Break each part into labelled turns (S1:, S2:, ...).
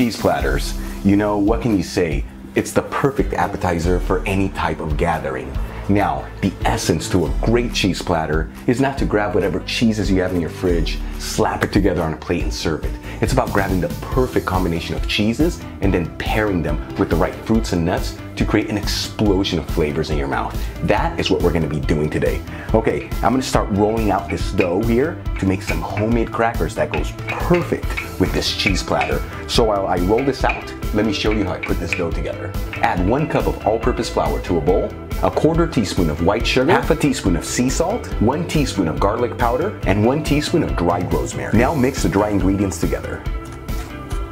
S1: cheese platters. You know, what can you say? It's the perfect appetizer for any type of gathering. Now, the essence to a great cheese platter is not to grab whatever cheeses you have in your fridge, slap it together on a plate and serve it. It's about grabbing the perfect combination of cheeses and then pairing them with the right fruits and nuts to create an explosion of flavors in your mouth. That is what we're gonna be doing today. Okay, I'm gonna start rolling out this dough here to make some homemade crackers that goes perfect with this cheese platter. So while I roll this out, let me show you how I put this dough together. Add one cup of all-purpose flour to a bowl, a quarter teaspoon of white sugar, half a teaspoon of sea salt, one teaspoon of garlic powder, and one teaspoon of dried rosemary. Now mix the dry ingredients together.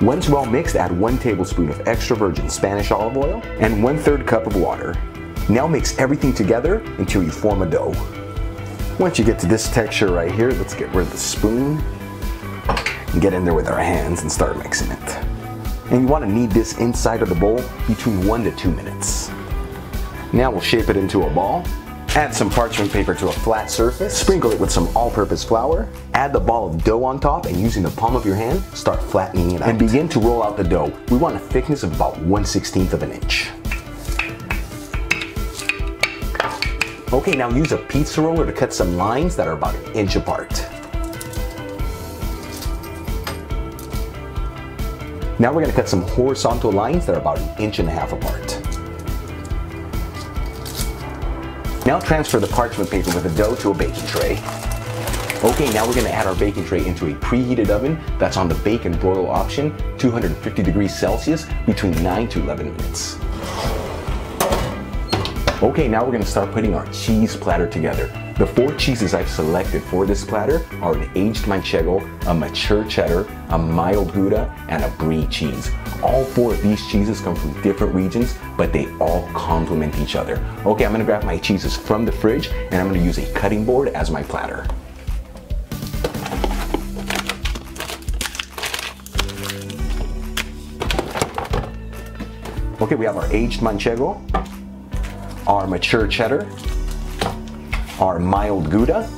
S1: Once well mixed, add one tablespoon of extra virgin Spanish olive oil and one third cup of water. Now mix everything together until you form a dough. Once you get to this texture right here, let's get rid of the spoon and get in there with our hands and start mixing it. And you want to knead this inside of the bowl between one to two minutes. Now we'll shape it into a ball. Add some parchment paper to a flat surface. Sprinkle it with some all-purpose flour. Add the ball of dough on top and using the palm of your hand, start flattening it out. And begin to roll out the dough. We want a thickness of about 1 16th of an inch. Okay, now use a pizza roller to cut some lines that are about an inch apart. Now we're gonna cut some horizontal lines that are about an inch and a half apart. Now transfer the parchment paper with the dough to a baking tray. Okay, now we're gonna add our baking tray into a preheated oven that's on the bake and broil option, 250 degrees Celsius, between 9 to 11 minutes. Okay, now we're gonna start putting our cheese platter together. The four cheeses I've selected for this platter are an aged manchego, a mature cheddar, a mild gouda, and a brie cheese. All four of these cheeses come from different regions, but they all complement each other. Okay, I'm gonna grab my cheeses from the fridge and I'm gonna use a cutting board as my platter. Okay, we have our aged manchego, our mature cheddar, our mild Gouda,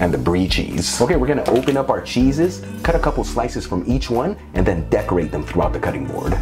S1: and the brie cheese. Okay, we're gonna open up our cheeses, cut a couple slices from each one, and then decorate them throughout the cutting board.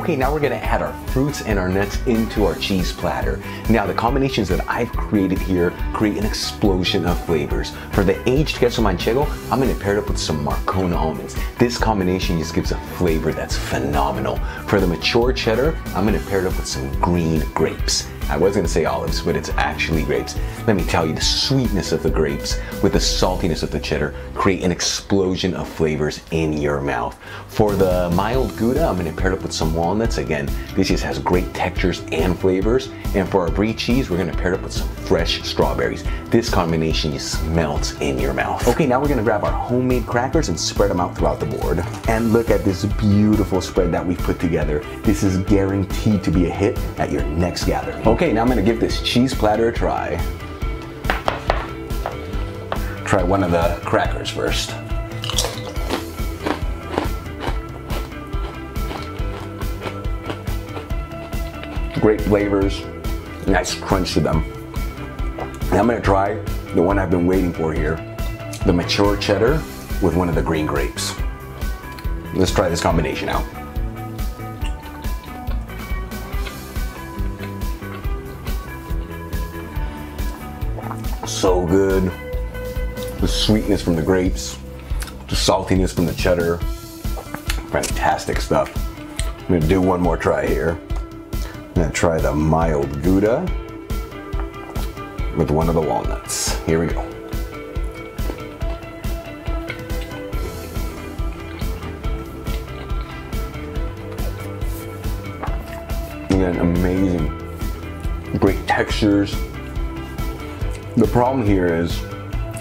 S1: Okay, now we're gonna add our fruits and our nuts into our cheese platter. Now the combinations that I've created here create an explosion of flavors. For the aged queso manchego, I'm gonna pair it up with some Marcona almonds. This combination just gives a flavor that's phenomenal. For the mature cheddar, I'm gonna pair it up with some green grapes. I was gonna say olives, but it's actually grapes. Let me tell you, the sweetness of the grapes with the saltiness of the cheddar create an explosion of flavors in your mouth. For the mild Gouda, I'm gonna pair it up with some walnuts. Again, this just has great textures and flavors. And for our brie cheese, we're gonna pair it up with some fresh strawberries. This combination just melts in your mouth. Okay, now we're gonna grab our homemade crackers and spread them out throughout the board. And look at this beautiful spread that we've put together. This is guaranteed to be a hit at your next gathering. Okay, now I'm gonna give this cheese platter a try. Try one of the crackers first. Great flavors, nice crunch to them. And I'm gonna try the one I've been waiting for here, the mature cheddar with one of the green grapes. Let's try this combination out. So good. The sweetness from the grapes, the saltiness from the cheddar. Fantastic stuff. I'm gonna do one more try here. I'm gonna try the mild Gouda with one of the walnuts. Here we go. Again, amazing. Great textures. The problem here is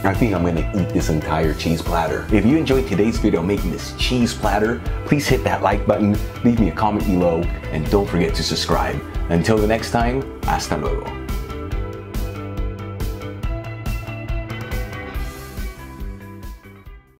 S1: I think I'm gonna eat this entire cheese platter. If you enjoyed today's video making this cheese platter, please hit that like button, leave me a comment below, and don't forget to subscribe. Until the next time, hasta luego.